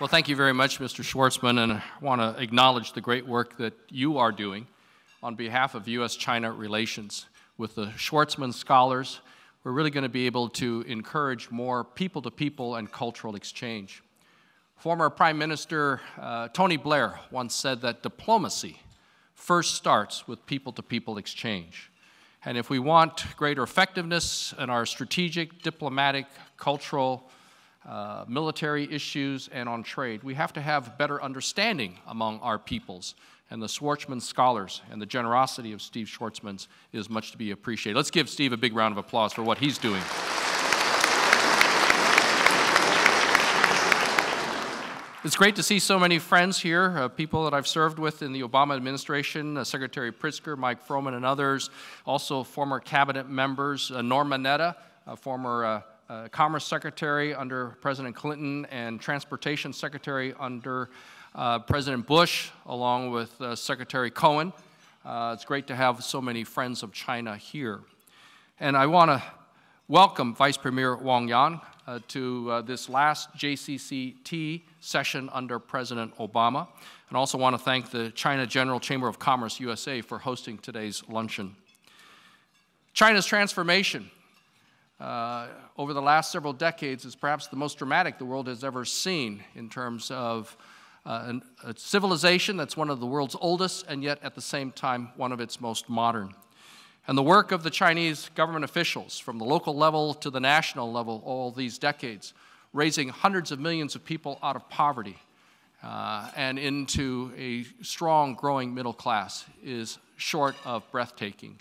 Well, thank you very much, Mr. Schwarzman, and I want to acknowledge the great work that you are doing on behalf of U.S. China relations. With the Schwarzman Scholars, we're really going to be able to encourage more people to people and cultural exchange. Former Prime Minister uh, Tony Blair once said that diplomacy first starts with people to people exchange. And if we want greater effectiveness in our strategic, diplomatic, cultural, uh, military issues, and on trade, we have to have better understanding among our peoples. And the Schwarzman scholars and the generosity of Steve Schwarzman is much to be appreciated. Let's give Steve a big round of applause for what he's doing. It's great to see so many friends here, uh, people that I've served with in the Obama administration, uh, Secretary Pritzker, Mike Froman, and others, also former cabinet members, uh, Norm Mineta, former uh, uh, Commerce Secretary under President Clinton and Transportation Secretary under uh, President Bush, along with Secretary Cohen. it's great to have so many friends of China here. And I want to welcome Vice Premier Wang Yang, uh, to uh, this last JCCT session under President Obama. And also want to thank the China General Chamber of Commerce USA for hosting today's luncheon. China's transformation uh, over the last several decades is perhaps the most dramatic the world has ever seen in terms of uh, an, a civilization that's one of the world's oldest and yet at the same time one of its most modern. And the work of the Chinese government officials, from the local level to the national level, all these decades, raising hundreds of millions of people out of poverty uh, and into a strong, growing middle class, is short of breathtaking.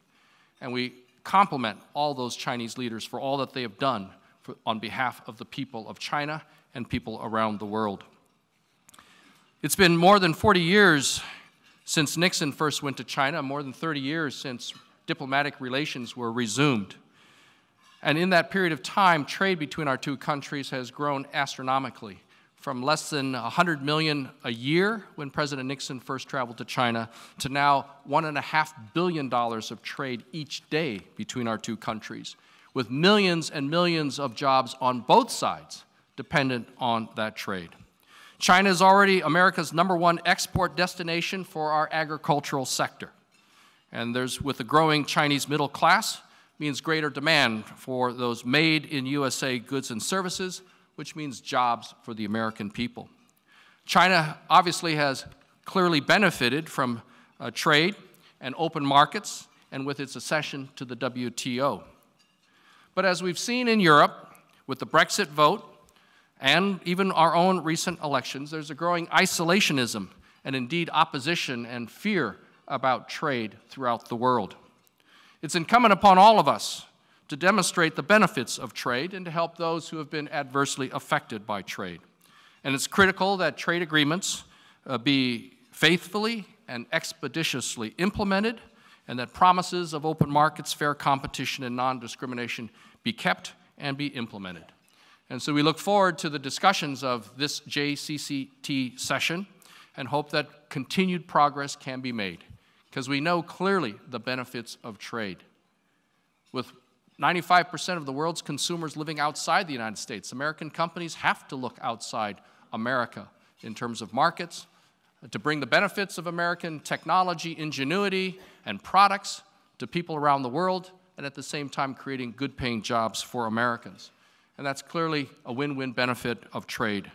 And we compliment all those Chinese leaders for all that they have done for, on behalf of the people of China and people around the world. It's been more than 40 years since Nixon first went to China, more than 30 years since diplomatic relations were resumed. And in that period of time, trade between our two countries has grown astronomically from less than 100 million a year when President Nixon first traveled to China to now $1.5 billion of trade each day between our two countries, with millions and millions of jobs on both sides dependent on that trade. China is already America's number one export destination for our agricultural sector. And there's, with the growing Chinese middle class, means greater demand for those made in USA goods and services, which means jobs for the American people. China obviously has clearly benefited from uh, trade and open markets and with its accession to the WTO. But as we've seen in Europe with the Brexit vote and even our own recent elections, there's a growing isolationism and indeed opposition and fear about trade throughout the world. It's incumbent upon all of us to demonstrate the benefits of trade and to help those who have been adversely affected by trade. And it's critical that trade agreements uh, be faithfully and expeditiously implemented and that promises of open markets, fair competition, and non-discrimination be kept and be implemented. And so we look forward to the discussions of this JCCT session and hope that continued progress can be made because we know clearly the benefits of trade. With 95% of the world's consumers living outside the United States, American companies have to look outside America in terms of markets to bring the benefits of American technology, ingenuity, and products to people around the world, and at the same time creating good paying jobs for Americans. And that's clearly a win win benefit of trade.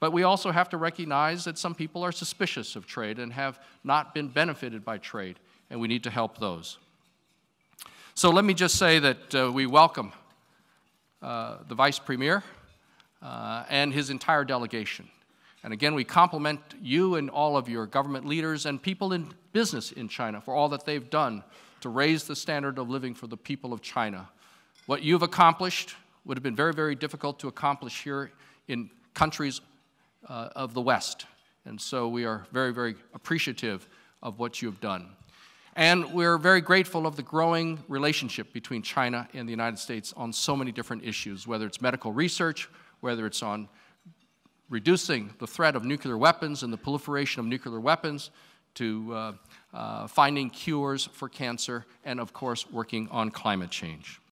But we also have to recognize that some people are suspicious of trade and have not been benefited by trade, and we need to help those. So let me just say that uh, we welcome uh, the Vice Premier uh, and his entire delegation. And again, we compliment you and all of your government leaders and people in business in China for all that they've done to raise the standard of living for the people of China. What you've accomplished would have been very, very difficult to accomplish here in countries uh, of the West. And so we are very, very appreciative of what you have done. And we're very grateful of the growing relationship between China and the United States on so many different issues, whether it's medical research, whether it's on reducing the threat of nuclear weapons and the proliferation of nuclear weapons, to uh, uh, finding cures for cancer, and of course, working on climate change.